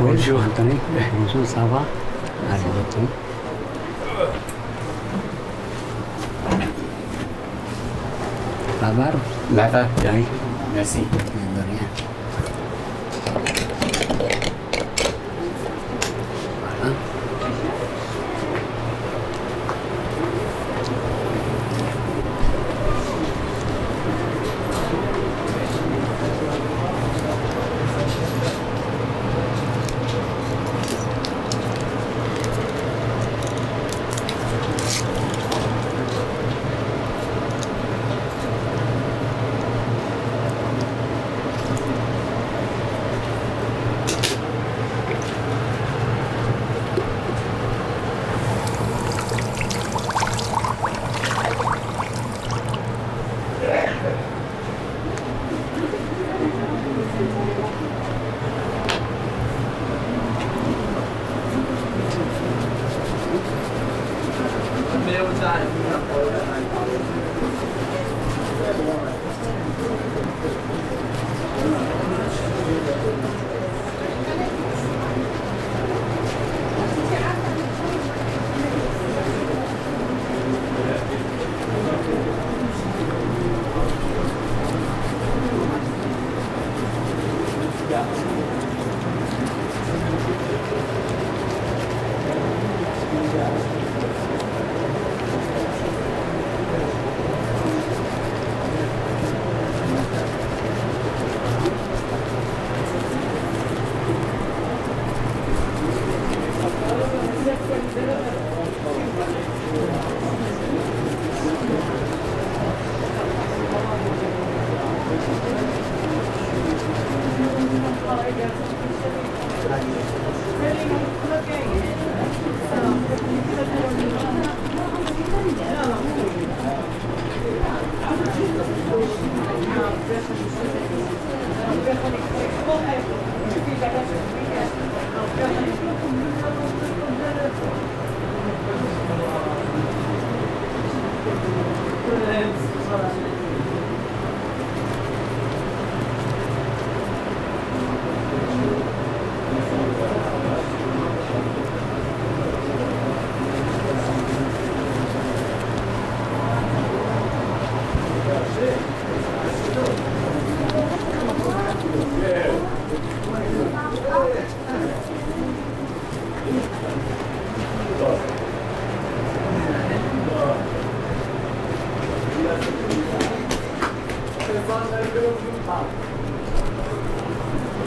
Bonjour. Anthony. Bonjour, ça va Allez, retourne. La barbe La barbe, Oui. Merci. Obrigado.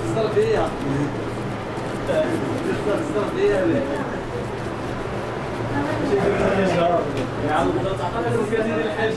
تستر فيا تستر فيا يعاود تعطيهم كثير الحاجة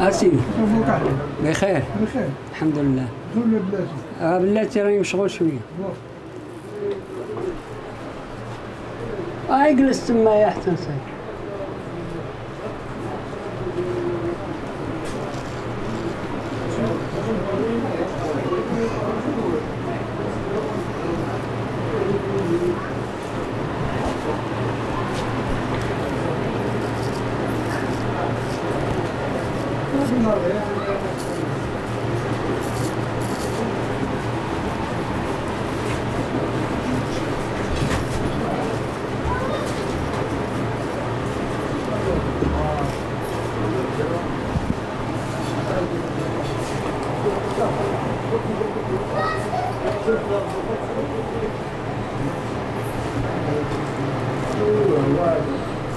اسي مبروك عليك بخير. بخير. الحمد لله. بلاتي. آه، بلاتي راني مشغول شوية. آه اجلس تما يا احسن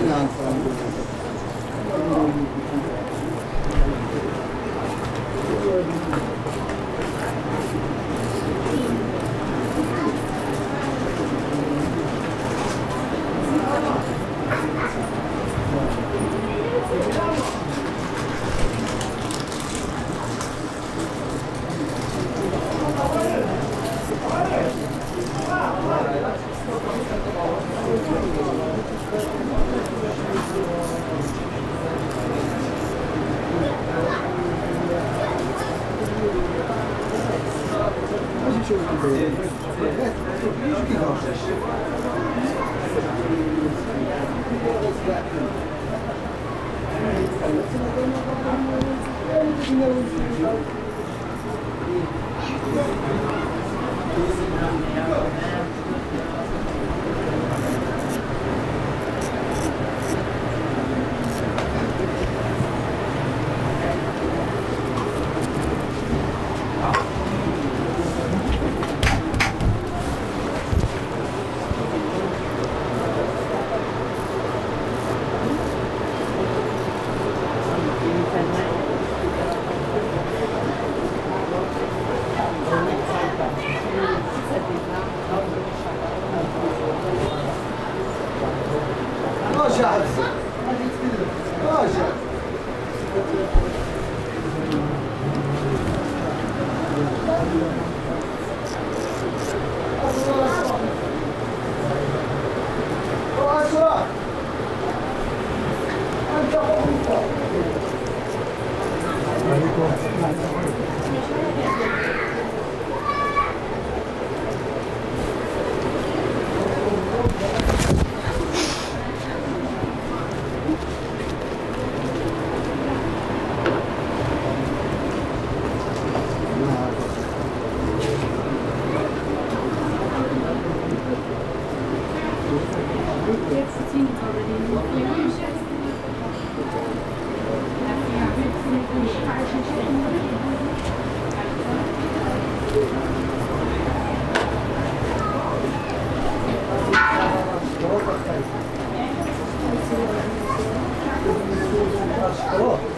不能 Jetzt ziehen wir den Kopf Oh.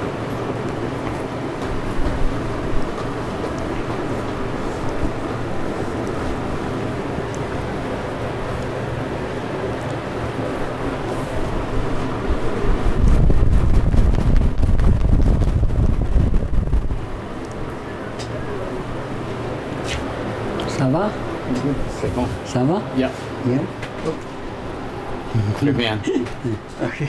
va C'est bon. Ça va Yeah. Bien Très bien. Ok.